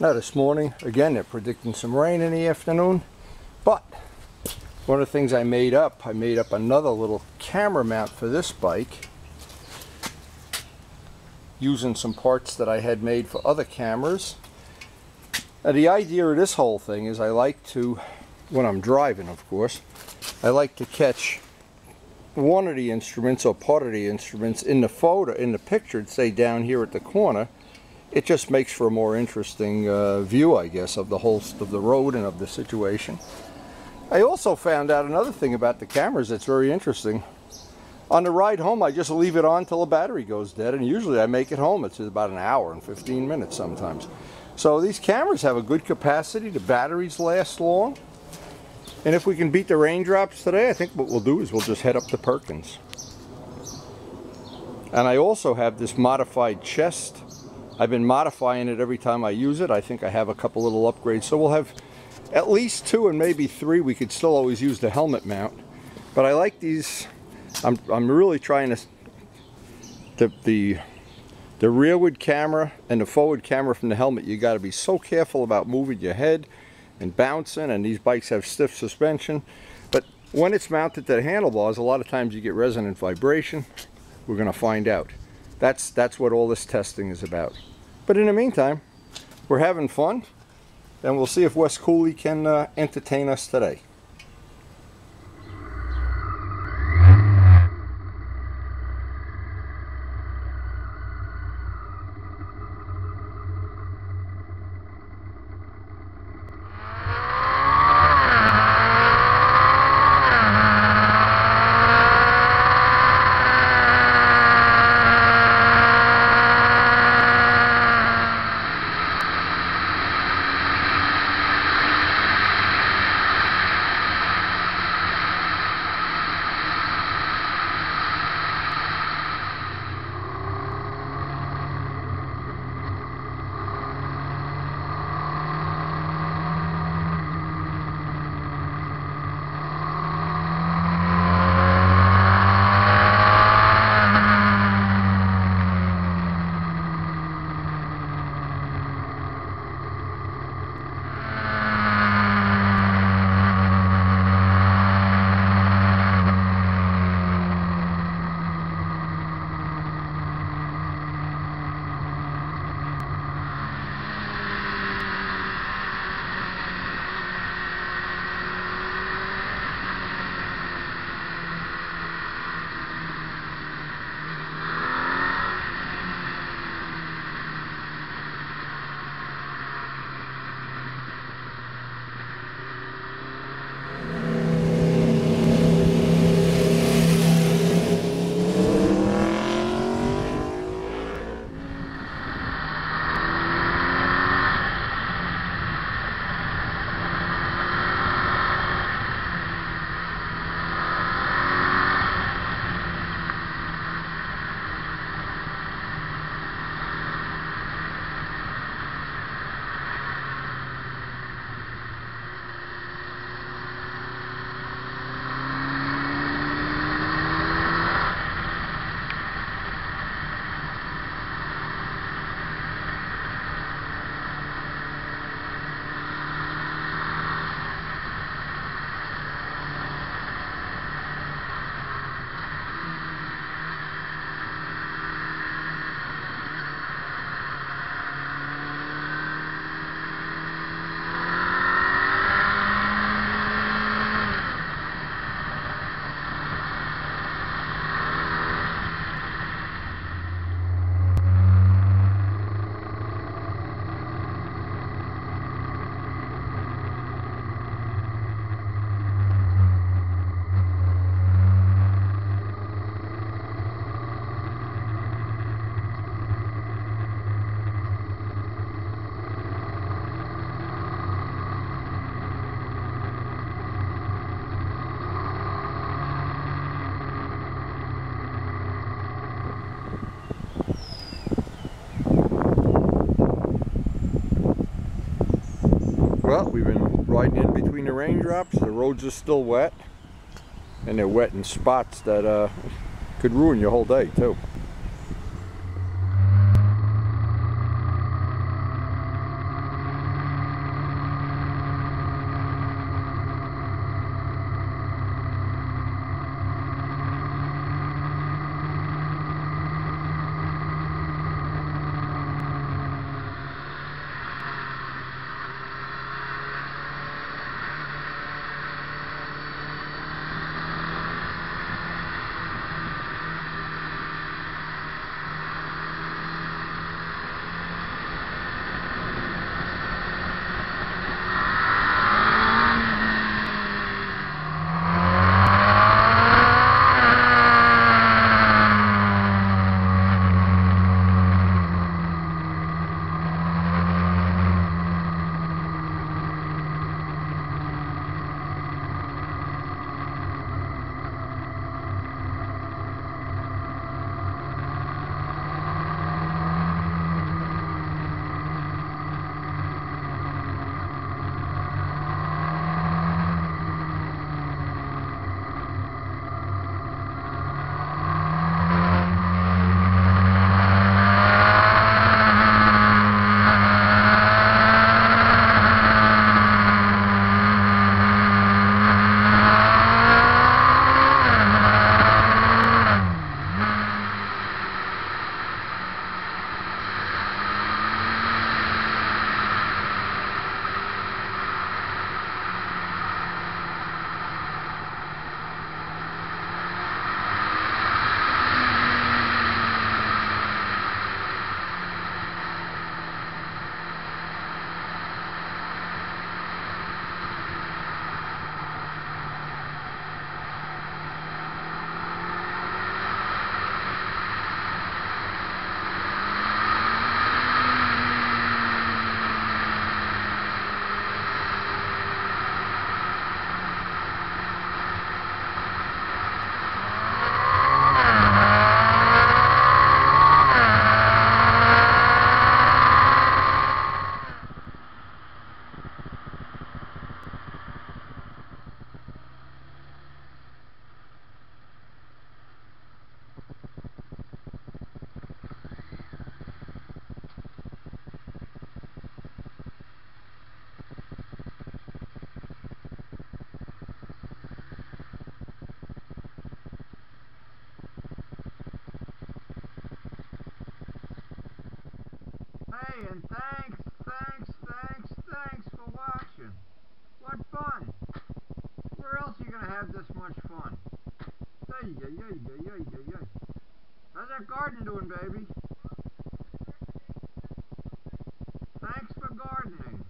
Now this morning, again, they're predicting some rain in the afternoon, but one of the things I made up, I made up another little camera mount for this bike using some parts that I had made for other cameras. Now the idea of this whole thing is I like to, when I'm driving of course, I like to catch one of the instruments or part of the instruments in the photo, in the picture, say down here at the corner, it just makes for a more interesting uh, view, I guess, of the whole of the road and of the situation. I also found out another thing about the cameras that's very interesting. On the ride home, I just leave it on till the battery goes dead, and usually I make it home. It's about an hour and 15 minutes sometimes. So these cameras have a good capacity. The batteries last long. And if we can beat the raindrops today, I think what we'll do is we'll just head up to Perkins. And I also have this modified chest. I've been modifying it every time I use it. I think I have a couple little upgrades. So we'll have at least two and maybe three. We could still always use the helmet mount. But I like these. I'm, I'm really trying to... The, the, the rearward camera and the forward camera from the helmet, you got to be so careful about moving your head and bouncing and these bikes have stiff suspension but when it's mounted to the handlebars a lot of times you get resonant vibration we're going to find out that's that's what all this testing is about. But in the meantime we're having fun and we'll see if Wes Cooley can uh, entertain us today Well, we've been riding in between the raindrops. The roads are still wet. And they're wet in spots that uh, could ruin your whole day, too. day, and thanks, thanks, thanks, thanks for watching. What fun! Where else are you going to have this much fun? Hey, hey, hey, hey, hey, hey. How's that garden doing, baby? Thanks for gardening.